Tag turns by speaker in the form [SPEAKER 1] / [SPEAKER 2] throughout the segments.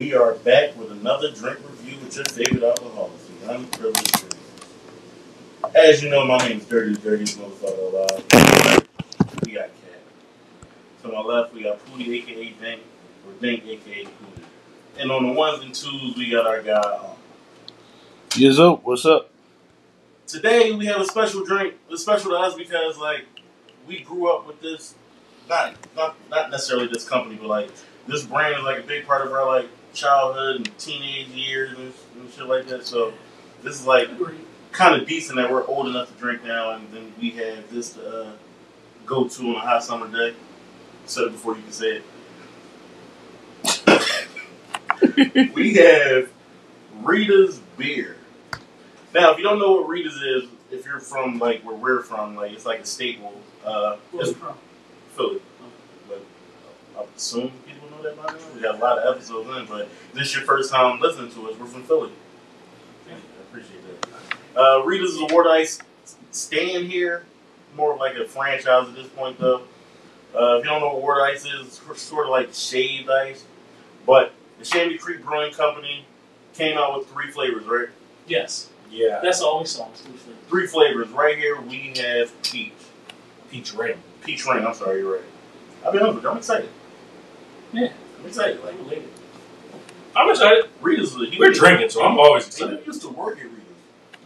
[SPEAKER 1] We are back with another drink review with your favorite alcoholics, the unprivileged drinkers. As you know, my name is Dirty Dirty Motherfucker Alive. We got Cat. To my left, we got Pootie, aka Dink, or Dink, aka Pootie. And on the ones and twos, we got our guy. Um,
[SPEAKER 2] what's up?
[SPEAKER 1] today, we have a special drink. It's special to us because, like, we grew up with this. Not, not, not necessarily this company, but like this brand is like a big part of our like childhood and teenage years and, and shit like that. So this is like kind of decent that we're old enough to drink now, and then we have this to uh, go to on a hot summer day. Said it before you can say it. we have Rita's beer. Now, if you don't know what Rita's is, if you're from like where we're from, like it's like a staple. Uh,
[SPEAKER 3] Where's
[SPEAKER 1] it's
[SPEAKER 3] from?
[SPEAKER 1] Philly. But I assume people know that by now. We got a lot of episodes in, but this is your first time listening to us. We're from Philly. I appreciate that. Uh, Rita's is water ice staying here, more of like a franchise at this point, though. Uh, if you don't know what water ice is, it's sort of like shaved ice. But the Neshaminy Creek Brewing Company came out with three flavors, right?
[SPEAKER 3] Yes.
[SPEAKER 1] Yeah.
[SPEAKER 3] That's all we saw. was three flavors.
[SPEAKER 1] Three flavors. Right here, we have peach.
[SPEAKER 4] Peach Ring.
[SPEAKER 1] Peach ring. I'm sorry, you're right. I'll be honest with I'm excited.
[SPEAKER 3] Yeah.
[SPEAKER 1] I'm excited. Like,
[SPEAKER 3] I'm related.
[SPEAKER 4] I'm excited.
[SPEAKER 1] Rita's he
[SPEAKER 4] We're drinking, so I'm always
[SPEAKER 1] He
[SPEAKER 4] excited.
[SPEAKER 1] used to work at Rita's.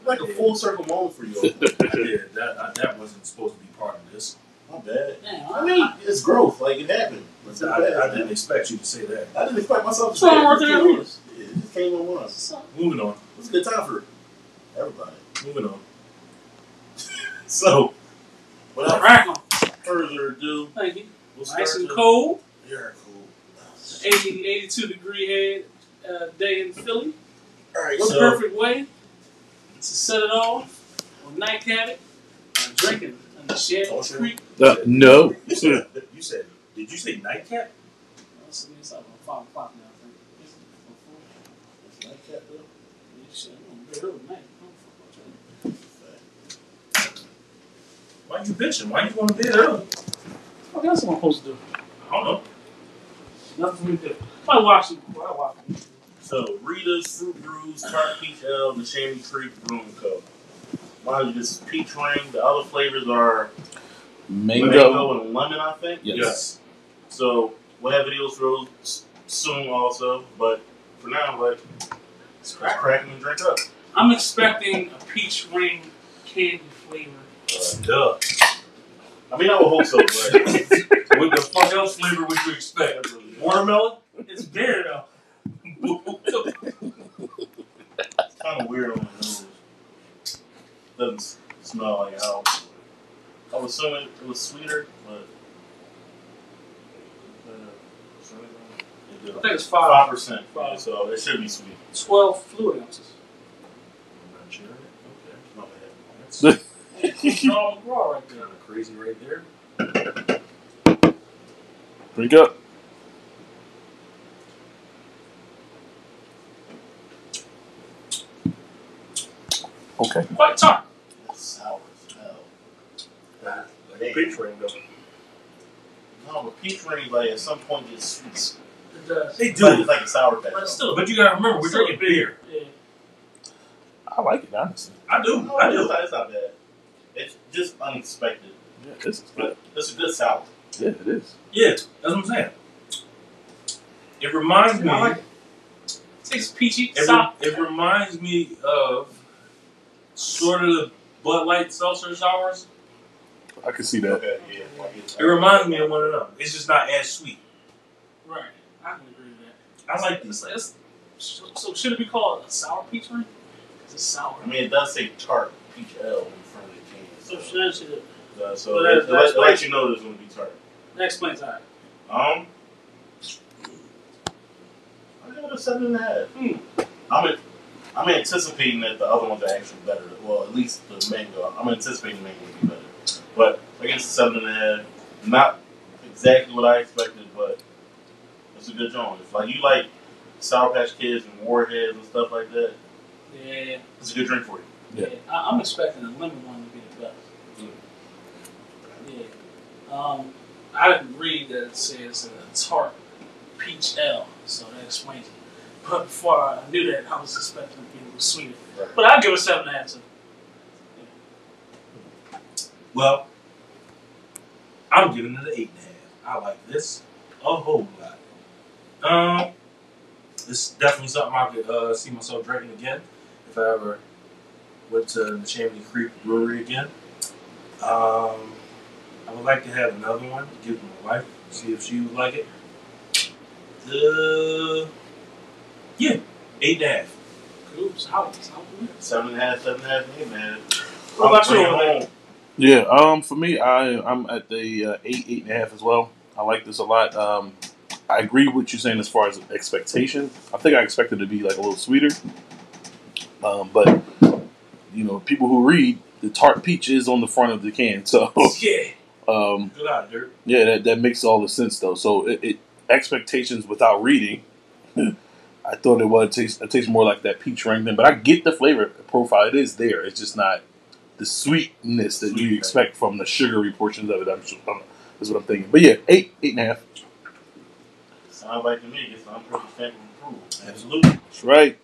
[SPEAKER 1] Like a full circle moment for you.
[SPEAKER 4] yeah, that uh, that wasn't supposed to be part of this.
[SPEAKER 1] Not bad.
[SPEAKER 3] Yeah,
[SPEAKER 1] I mean, it's growth. Like it happened. It's
[SPEAKER 4] I,
[SPEAKER 1] bad.
[SPEAKER 4] I didn't expect you to say that.
[SPEAKER 1] I didn't expect myself to say that.
[SPEAKER 3] working
[SPEAKER 1] It
[SPEAKER 3] at
[SPEAKER 1] came on-
[SPEAKER 3] Rita's.
[SPEAKER 1] It just came on once.
[SPEAKER 3] So,
[SPEAKER 4] Moving on.
[SPEAKER 1] It was a good time for everybody.
[SPEAKER 4] Moving on.
[SPEAKER 1] So, without
[SPEAKER 3] crack 'em.
[SPEAKER 1] further ado,
[SPEAKER 3] Thank you.
[SPEAKER 1] we'll start.
[SPEAKER 3] Nice and
[SPEAKER 1] the-
[SPEAKER 3] cold.
[SPEAKER 1] You're cool.
[SPEAKER 3] 80, 82 degree head uh, day in Philly.
[SPEAKER 1] All right,
[SPEAKER 3] What
[SPEAKER 1] so
[SPEAKER 3] perfect way to set it off on nightcap it and drinking in the Neshaminy
[SPEAKER 1] Oh, sure.
[SPEAKER 3] Creek.
[SPEAKER 2] Uh, no.
[SPEAKER 4] You said. You said. Did you say nightcap?
[SPEAKER 3] It's it's up on 5 o'clock now, I think. Is it? Or four?
[SPEAKER 1] It's like that, though.
[SPEAKER 3] Yeah, shit, I'm gonna be early night. I don't
[SPEAKER 4] Why you bitching? Why you going to bed early?
[SPEAKER 3] that. What else am I supposed to do?
[SPEAKER 4] I don't.
[SPEAKER 3] Nothing for me to do. I watch it. I watch it.
[SPEAKER 1] So Rita's Fruit Brews, Tart Peach Ale, and the Neshaminy Creek Brewing Co. Mine is just peach ring. The other flavors are
[SPEAKER 2] Mango.
[SPEAKER 1] mango and lemon, I think.
[SPEAKER 2] Yes.
[SPEAKER 1] So we'll have videos for those soon also. But for now, like, let's crack 'em and drink up.
[SPEAKER 3] I'm expecting a peach ring candy flavor.
[SPEAKER 4] Uh, duh.
[SPEAKER 1] I mean, I would hope so, but
[SPEAKER 4] what the fuck else flavor would you expect? Watermelon?
[SPEAKER 3] It's beer though.
[SPEAKER 1] it's kind of weird on the nose. Doesn't smell like how. I was assuming it was sweeter, but. uh,
[SPEAKER 3] I think it's five,
[SPEAKER 1] percent,
[SPEAKER 3] Five.
[SPEAKER 1] so it should be sweet.
[SPEAKER 3] 12 fluid ounces.
[SPEAKER 4] I'm not sure. Okay.
[SPEAKER 1] My bad.
[SPEAKER 4] That's
[SPEAKER 3] Normal raw right there.
[SPEAKER 4] kind of crazy right there.
[SPEAKER 2] Drink up. Okay.
[SPEAKER 3] Quite tart.
[SPEAKER 1] It's sour as hell.
[SPEAKER 4] A peach ring, though.
[SPEAKER 1] No, but peach ring, like at some point, gets sweet.
[SPEAKER 3] It does.
[SPEAKER 4] They
[SPEAKER 1] do. like, it's like a sour patch.
[SPEAKER 3] But still,
[SPEAKER 4] But you gotta remember, we're
[SPEAKER 3] still
[SPEAKER 4] drinking beer.
[SPEAKER 3] Yeah.
[SPEAKER 2] I like it, honestly.
[SPEAKER 4] I do.
[SPEAKER 1] No,
[SPEAKER 4] I
[SPEAKER 1] it's
[SPEAKER 4] do.
[SPEAKER 1] not, it's not bad. It's just unexpected,
[SPEAKER 2] Yeah, this is good.
[SPEAKER 1] it's a good sour.
[SPEAKER 2] Yeah, it is.
[SPEAKER 4] Yeah, that's what I'm saying. It reminds me.
[SPEAKER 3] I like it. Tastes peachy,
[SPEAKER 4] It, re- it reminds me of sort of the Bud Light seltzer sours.
[SPEAKER 2] I can see that.
[SPEAKER 1] Okay, yeah.
[SPEAKER 4] It reminds me of one of them. It's just not as sweet.
[SPEAKER 3] Right. I can agree with that.
[SPEAKER 4] I like
[SPEAKER 3] It's,
[SPEAKER 4] these.
[SPEAKER 3] it's, so, so should it be called a sour peach ring? Because it's sour.
[SPEAKER 1] I mean, it does say tart peach L in front of the can.
[SPEAKER 3] So
[SPEAKER 1] So,
[SPEAKER 3] should I should it?
[SPEAKER 1] uh, so
[SPEAKER 3] Well,
[SPEAKER 1] it,
[SPEAKER 3] that's-
[SPEAKER 1] it, let-
[SPEAKER 3] that's
[SPEAKER 1] it lets you know there's going to be tart.
[SPEAKER 3] That explains that.
[SPEAKER 1] Um, I give it a seven and a half.
[SPEAKER 3] Hmm.
[SPEAKER 1] I'm in, I'm anticipating that the other ones are actually better. Well, at least the mango. I'm anticipating the mango will be better. But I guess a seven and a half. Not exactly what I expected, but it's a good joint. If like you like Sour Patch Kids and Warheads and stuff like that,
[SPEAKER 3] Yeah.
[SPEAKER 1] it's a good drink for you.
[SPEAKER 2] Yeah.
[SPEAKER 3] I, I'm expecting the lemon one to be the best. Yeah. Um, I didn't read that it says uh, tart peach L, so that explains it. But before I knew that, I was expecting it to be a little sweeter. But I'll give it seven and a half. too.
[SPEAKER 4] Well, I'm giving it an eight and a half. I like this a whole lot. Um, it's definitely something I could uh, see myself drinking again if I ever went to the Neshaminy Creek Brewery again. Um, I would like to have another one, give it to my wife, see if she would like it. Uh, yeah, eight and a half.
[SPEAKER 3] Cool. Solid. Solid.
[SPEAKER 1] Seven and a half, seven and a half, eight, man.
[SPEAKER 3] What about you
[SPEAKER 1] bringing
[SPEAKER 3] over there?
[SPEAKER 1] home.
[SPEAKER 2] Yeah. Um. For me, I I'm at the uh, eight eight and a half as well. I like this a lot. Um. I agree with what you're saying as far as expectation. I think I expected it to be like a little sweeter. Um. But you know, people who read the tart peach is on the front of the can, so
[SPEAKER 3] Yeah.
[SPEAKER 2] um.
[SPEAKER 4] Good out, Dirt.
[SPEAKER 2] Yeah, that, that makes all the sense though. So it, it expectations without reading, I thought it would taste it tastes more like that peach ring thing. But I get the flavor profile; it is there. It's just not the sweetness that
[SPEAKER 1] Sweet,
[SPEAKER 2] you
[SPEAKER 1] right.
[SPEAKER 2] expect from the sugary portions of it. I'm, I'm is what I'm thinking. But yeah, eight, eight and a half.
[SPEAKER 1] Sounds like to me, it's an perfect.
[SPEAKER 4] Absolutely.
[SPEAKER 2] That's right.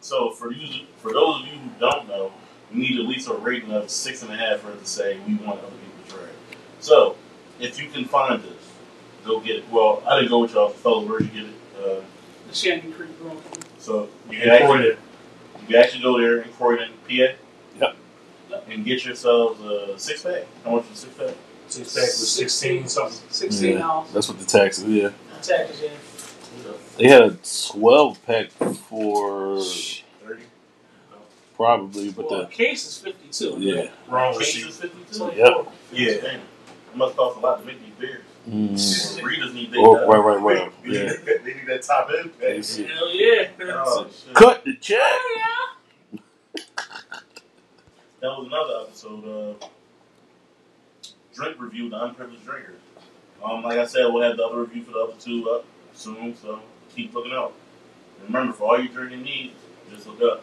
[SPEAKER 1] So for you, for those of you who don't know, we need at least a rating of six and a half for it to say we want other people to try it. So if you can find this, go get it. Well, I didn't go with y'all, fellas. Where'd you get it? Uh,
[SPEAKER 3] The Neshaminy Creek Brewing.
[SPEAKER 1] so you can actually,
[SPEAKER 4] Croydon.
[SPEAKER 1] you can actually go there in Croydon, PA.
[SPEAKER 2] Yep.
[SPEAKER 3] Yep.
[SPEAKER 1] And get yourselves a six pack. How much is a six pack?
[SPEAKER 4] Six pack was sixteen something.
[SPEAKER 3] Sixteen
[SPEAKER 2] Yeah.
[SPEAKER 3] dollars.
[SPEAKER 2] That's what the tax is. Yeah,
[SPEAKER 3] Taxes, yeah.
[SPEAKER 2] they had a twelve pack for
[SPEAKER 1] Thirty.
[SPEAKER 2] probably, but
[SPEAKER 3] well,
[SPEAKER 2] the
[SPEAKER 3] case is fifty-two.
[SPEAKER 2] yeah.
[SPEAKER 4] Wrong
[SPEAKER 1] Case
[SPEAKER 4] receipt.
[SPEAKER 1] is fifty-two.
[SPEAKER 3] So,
[SPEAKER 2] Yep.
[SPEAKER 1] Yeah. It must cost a lot to make these beers.
[SPEAKER 2] Mm.
[SPEAKER 1] Well, Readers need they,
[SPEAKER 2] Oh,
[SPEAKER 1] uh,
[SPEAKER 2] right, right, right.
[SPEAKER 1] They
[SPEAKER 2] Yeah.
[SPEAKER 1] that, they need that top end.
[SPEAKER 2] They.
[SPEAKER 3] Hell yeah.
[SPEAKER 1] Oh.
[SPEAKER 2] Cut the check.
[SPEAKER 1] That was another episode of Drink Review, the Unprivileged drinker. Um, like I said, we'll have the other review for the other two up soon, so keep looking out. And remember, for all your drinking needs, just look up.